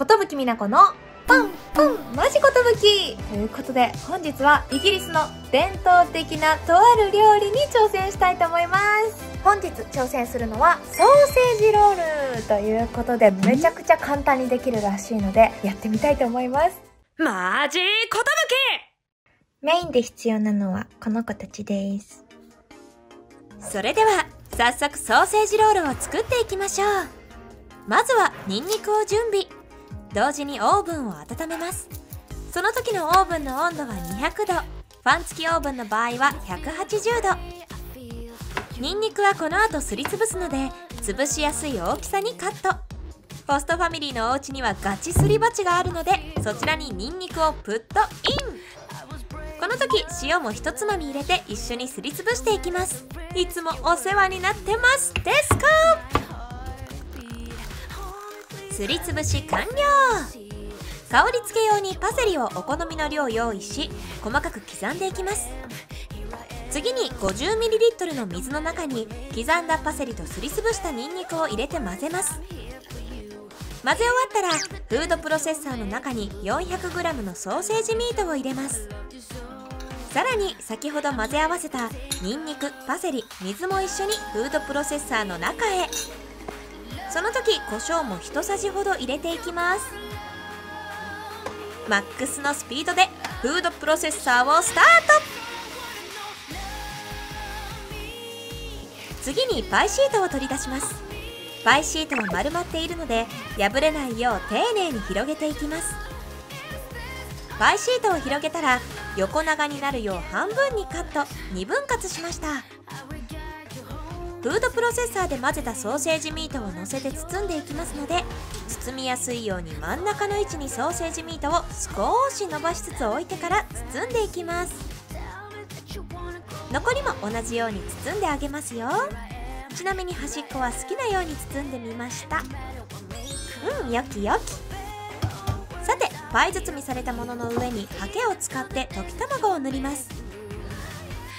ことぶきみなこのパンパンマジことぶき。ということで本日はイギリスの伝統的なとある料理に挑戦したいと思います。本日挑戦するのはソーセージロールということでめちゃくちゃ簡単にできるらしいのでやってみたいと思います。マジことぶメインで必要なのはこの子たちです。きそれでは早速ソーセージロールを作っていきましょう。まずはニンニクを準備同時にオーブンを温めます。その時のオーブンの温度は200度。ファン付きオーブンの場合は180度。ニンニクはこの後すりつぶすので潰しやすい大きさにカット。ホストファミリーのお家にはガチすり鉢があるのでそちらにニンニクをプットイン。この時塩も一つまみ入れて一緒にすりつぶしていきます。いつもお世話になってます。ですかすりつぶし完了。香り付け用にパセリをお好みの量用意し細かく刻んでいきます。次に 50ml の水の中に刻んだパセリとすりつぶしたニンニクを入れて混ぜます。混ぜ終わったらフードプロセッサーの中に 400g のソーセージミートを入れます。さらに先ほど混ぜ合わせたニンニクパセリ水も一緒にフードプロセッサーの中へ。その時胡椒も一さじほど入れていきます。マックスのスピードでフードプロセッサーをスタート。次にパイシートを取り出します。パイシートは丸まっているので破れないよう丁寧に広げていきます。パイシートを広げたら横長になるよう半分にカット2分割しました。フードプロセッサーで混ぜたソーセージミートを乗せて包んでいきますので包みやすいように真ん中の位置にソーセージミートを少し伸ばしつつ置いてから包んでいきます。残りも同じように包んであげますよ。ちなみに端っこは好きなように包んでみました。うんよきよき。さてパイ包みされたものの上にハケを使って溶き卵を塗ります。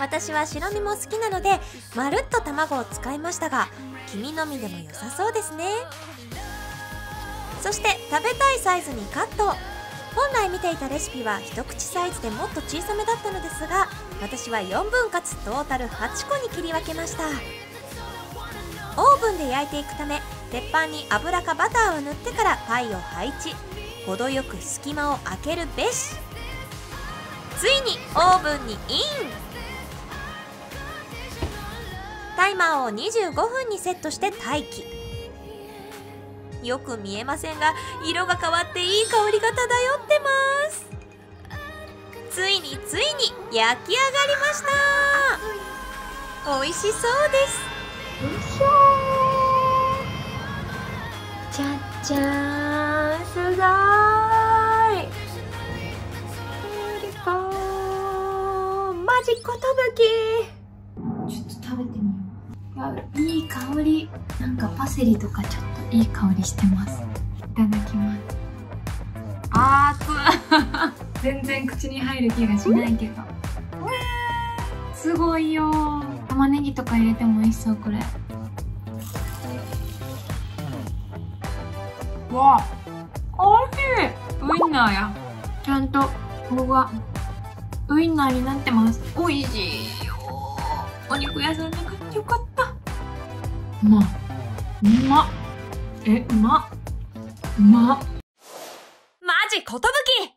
私は白身も好きなのでまるっと卵を使いましたが黄身のみでも良さそうですね。そして食べたいサイズにカット。本来見ていたレシピは一口サイズでもっと小さめだったのですが私は4分割トータル8個に切り分けました。オーブンで焼いていくため鉄板に油かバターを塗ってからパイを配置。程よく隙間を空けるべし。ついにオーブンにイン。タイマーを25分にセットして待機。よく見えませんが色が変わっていい香りが漂ってます。ついについに焼き上がりました。美味しそうです。よいしょじゃじゃーんすごーいマジことぶきちょっと食べてみよういやいい香り。なんかパセリとかちょっといい香りしてます。いただきます。あーつ全然口に入る気がしないけど。うわー。すごいよ玉ねぎとか入れても美味しそうこれ。わあおいしい。ウインナーや。ちゃんとここがウインナーになってます。おいしいよお肉屋さんなかったよかったうまうまえうまうま。マジことぶき。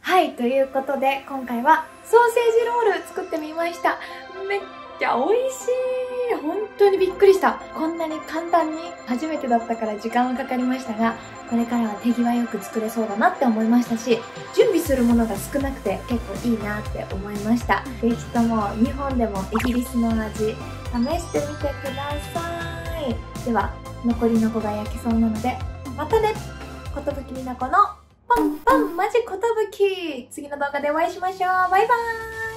はいということで今回はソーセージロール作ってみました。めっちゃ美味しい。本当にびっくりした。こんなに簡単に初めてだったから時間はかかりましたがこれからは手際よく作れそうだなって思いましたし準備するものが少なくて結構いいなって思いました。ぜひとも日本でもイギリスの味試してみてください。では残りの子が焼けそうなのでまたね。ことぶきみなこのパンパンマジことぶき。次の動画でお会いしましょう。バイバーイ。